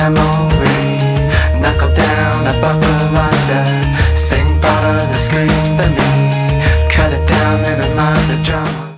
enamoré.